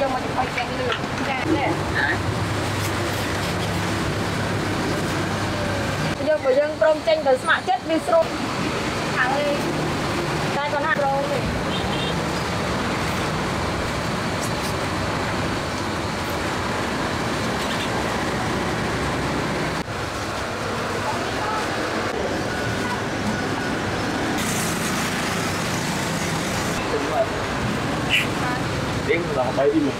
យកមកចំហុយចេះលឿនចានេះយកបើយើងព្រមចេញទៅស្ម័គ្រចិត្តវាស្រួល 来弟妹